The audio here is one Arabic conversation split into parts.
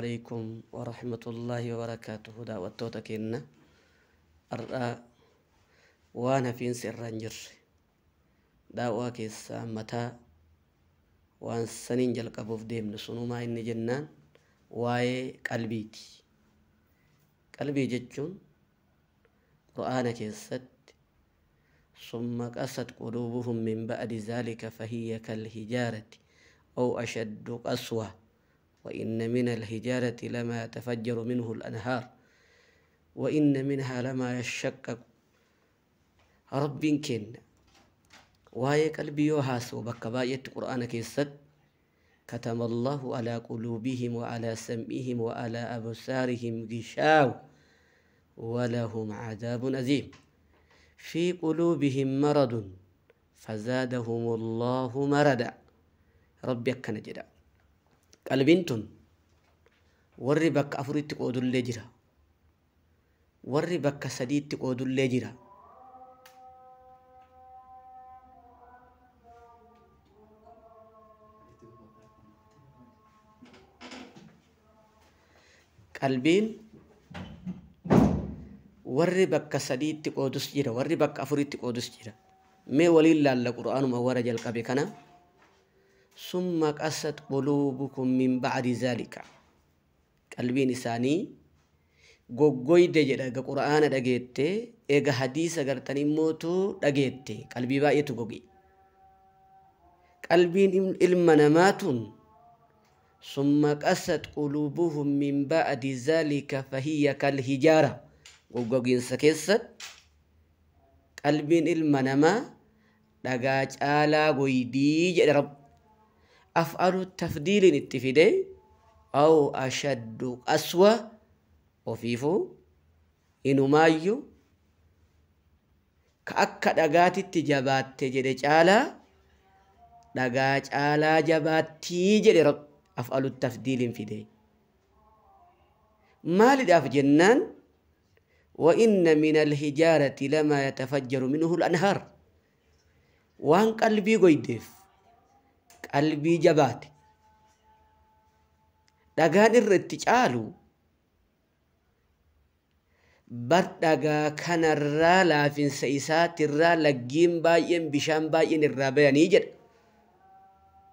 عليكم ورحمة الله وبركاته. دعوتوتا كنا أرى وأنا في سر جر. دعوة كيسا متى وان سنين جل قبوف ديم نسونو ما إني جنان واي قلبيتي. قلبي ججون قرآن كيست ثم قست قلوبهم من بعد ذلك فهي كالهجارة أو أشد قسوة. وإن من الهجارة لما يتفجر منه الأنهار وإن منها لما يشقق رب كن واي قلبي يوهاس وبكباية قرآن كيست. كتم الله على قلوبهم وعلى سمعهم وعلى أبصارهم غشاو ولهم عذاب أزيم في قلوبهم مرض فزادهم الله مردا ربي أكنا جدا. Qalbiin tun warri bakka afuritti qoodullee jira warri bakka sadiitti qoodullee jira qalbiin warri bakka sadiitti qoodus jira warri bakka afuritti qoodus jira mee waliin laalla qur'aanuma warra jalqabe kana summa qasat quluubukum min ba'di zalika qalbiin isaanii goggoyde jedha. Ega qura'aana dhageette ega hadiisa gartan immootu dhageette. Qalbii baay'eetu goge qalbiin ilma namaatun. Summa qasat quluubuhum min ba'di zaalika fahiya kalhijaara. Goggogiinsa keessatti qalbiin ilma namaa dhagaa caalaa goydii jedha rabbi. أفعل التفضيل اتفدي أو أشد أسوأ وفيفو إنو مايو كأكا دقاتي تجابات تجد جالا دقا جالا جبات تيجد رب أفعل التفضيل فدي ما لداف جنان وإن من الهجارة لما يتفجر منه الأنهار. وان قلبي قيدف qalbii jabaate dhagaan irratti caalu bar dhagaa kanarraa laafinsa isaatirraa laggiin baay'een bishaan baay'een irraa bayanii jedha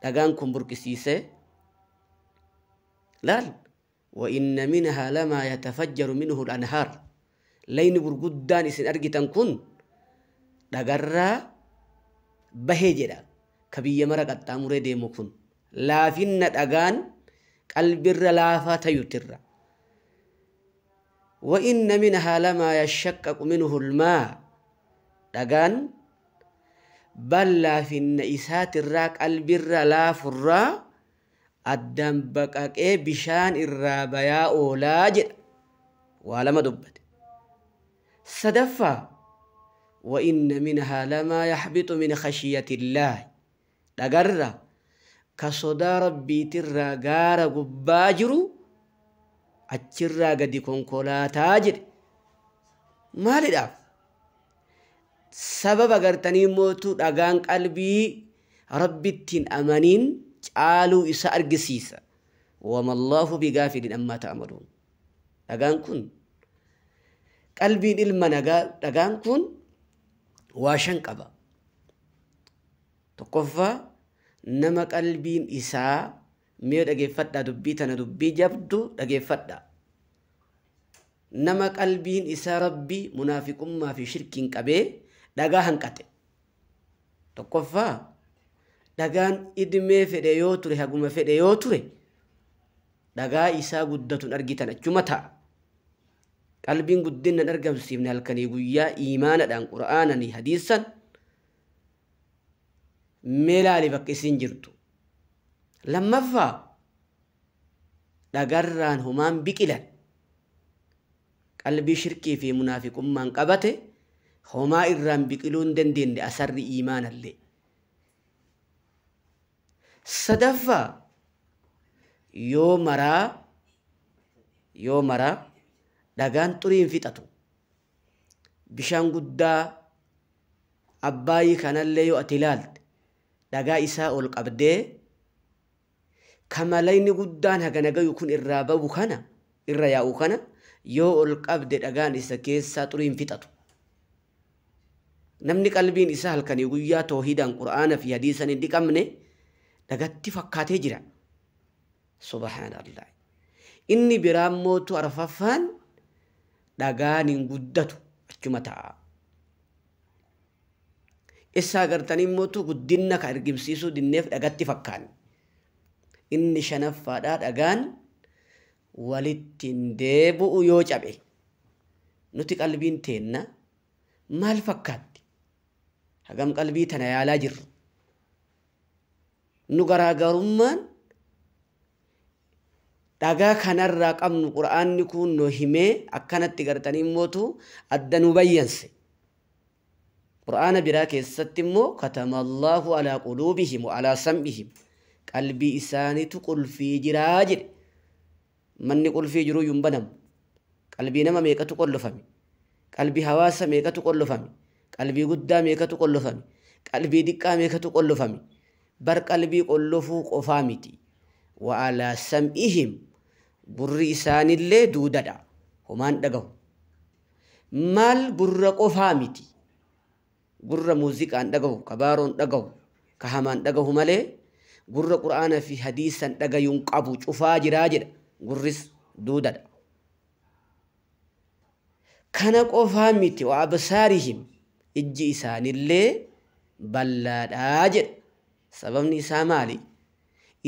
dhagaan kun burqisiise laal وإن منها لما يتفجر منه الأنهار لين برقدان إسن أرجتن كن دقرا بهجرا ka biyya mara qaxxaamuree deemu kun. Laafinna dhagaan qalbirra laafaa tayutirra وإن منها لما يشقق منه الماء دغان بل في النئسات الراك البر لا فرا الدم بقاك بشان الرابيا أولاج ولما دبت صدفة وإن منها لما يحبط من خشية الله dhagarra ka sodaa rabbiitirraa gaara gubbaa jiru achirraa gadi konkolaataa jedhe maalidhaaf sababa gartanii mootuu dhagaan qalbii rabbittiin amaniin caaluu isa argisiisa wama allaahu bigaafilin ammaa ta'amaluun dhagaan kun qalbiin ilma dhagaan kun waa shan qaba tokkoffaa nama qalbiin isaa mee dhageeffadhaa dubbii tana dubbii jabdu dhageeffadhaa nama qalbiin isaa rabbii munaafiqummaa fi shirkiin qabee dhagaa hanqate tokkoffaa dhagaan idmee fedhe yoo ture haguma fedhe yoo ture dhagaa isaa guddatun argitan achuma ta'a qalbiin guddinnan argamsiifne halkanii guyyaa iimaanadhaan qura'aananii hadiisan mee bakka isin jirtu. Lammaffaa dhagarraan homaan biqilan. Qalbii shirkii fi munaafiqummaan qabate homaa irraan biqiluu hin dandeenye asarri iimaanallee. Sadaffaa yoo maraa yoo maraa dhagaan xurii hin fixatu. Bishaan guddaa abbaayii kanallee yoo ati ilaalte dhagaa isaa ol qabdee kamalayni guddaan haga nagayu kun irraa bahu kana irra yaa'u kana yoo ol qabde dhagaan isa keessaa xurii hin fixatu. Namni qalbiin isaa halkanii guyyaa toohidaan qur'aana fi hadiisan hin dhiqamne dhagatti fakkaatee jira. Subhaanallah inni biraan mootu arfaffaan dhagaan hin guddatu achuma ta'a isaa agartanii mootu guddinna ka argimsiisuu dinneef dhagatti fakkaanne inni shanaffaadhaa dhagaan walitti hin deebi'u yoo cabe. Nuti qalbiin teenna. Maal fakkaatti? Hagam qalbii tana yaalaa jirru? Nu garaagarummaan dhagaa kanarraa qabnu qura'aanni kun nu himee akkanatti gartanii immootu adda nu bayyanse qura'aana biraa keessatti immoo katama allaahu alaa quluubihim alaa sam'ihim. Qalbii isaanitu qulfii jiraa jedhe. Manni qulfii jiruu yuun banamu. Qalbii nama meeqatu qollofame? Qalbii hawaasa meeqatu qollofame? Qalbii guddaa meeqatu qollofame? Qalbii diqqaa meeqatu qollofame? Bar qalbii qollofuu qofaa miti. Wa alaa sam'ihim. Gurri isaanillee duudadha. Homaan dhagahu. Maal gurra qofaa miti gurra muuziqaan dhagahu kabaaroon dhagahu ka hamaan dhagahu malee gurra qur'aana fi hadiisan dhagayuun qabu cufaa jiraa jedha gurris duudadha kana qofaa miti wa absaarihim ijji isaanillee ballaadhaa jedha sababni isaa maali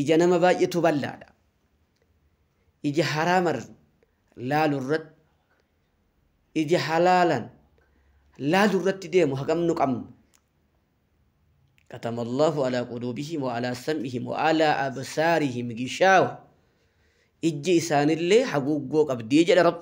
ija nama baay'eetu ballaadha ija haraamar laalurratti ija halaalan laalurratti deemu hagam nu qabnu كتم الله على قلوبهم وعلى سمعهم وعلى أبصارهم غشاوة. إجي إسان اللي حقوق قبدي جل رب.